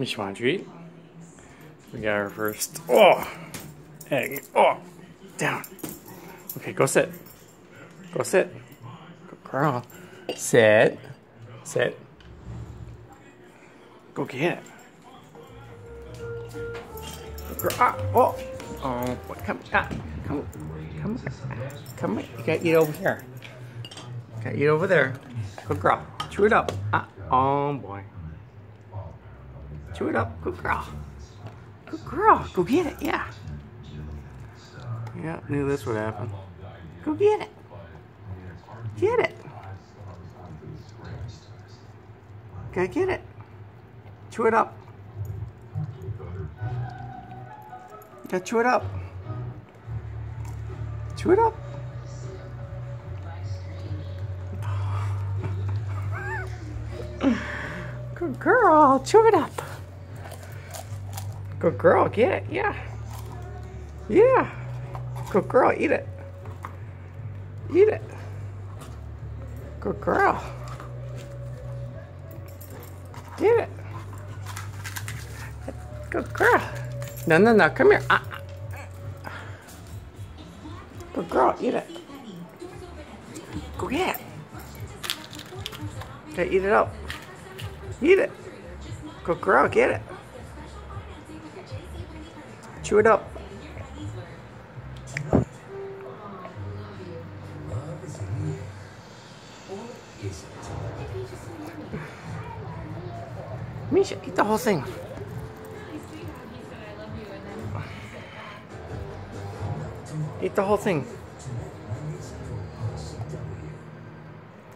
Eat? We got our first. Oh! Egg. Oh! Down. Okay, go sit. Go sit. Good girl. Sit. Sit. Go get it. Girl. Ah, oh! Oh, what? Come, ah, come, come, come. You gotta eat over here. You gotta eat over there. Good girl. Chew it up. Ah, oh boy. Chew it up. Good girl. Good girl. Go get it. Yeah. Yeah, knew this would happen. Go get it. Get it. Gotta get it. Chew it up. Gotta chew it up. Chew it up. Good girl. Chew it up. Good girl. Get it. Yeah. Yeah. Good girl. Eat it. Eat it. Good girl. Get it. Good girl. No, no, no. Come here. Ah, ah. Good girl. Eat it. Go get it. Okay, eat it up. Eat it. Good girl. Get it. Chew it up. Mischa, eat the whole thing. Eat the whole thing.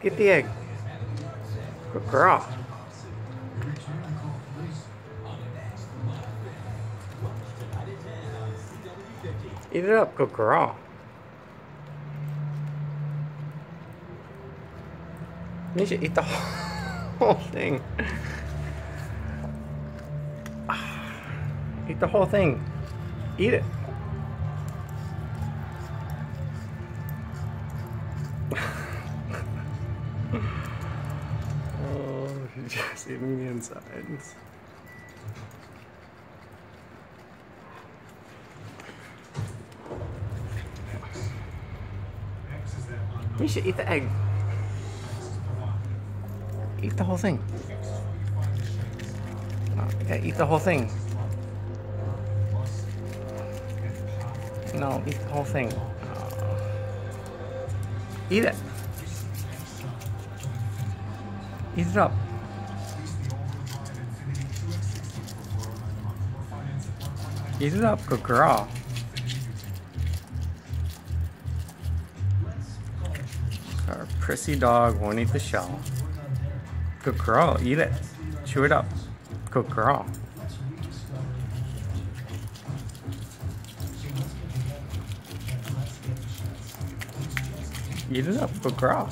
Get the egg. Good girl. Eat it up, good girl. You should eat the whole thing. Eat the whole thing. Eat it. oh, she's just eating the insides. You should eat the egg. Eat the whole thing. Yeah, eat the whole thing. No, eat the whole thing. Oh. Eat it. Eat it up. Eat it up, good girl. Our prissy dog won't eat the shell. Good girl, eat it. Chew it up. Good girl. Eat it up, good girl.